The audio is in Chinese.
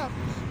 走。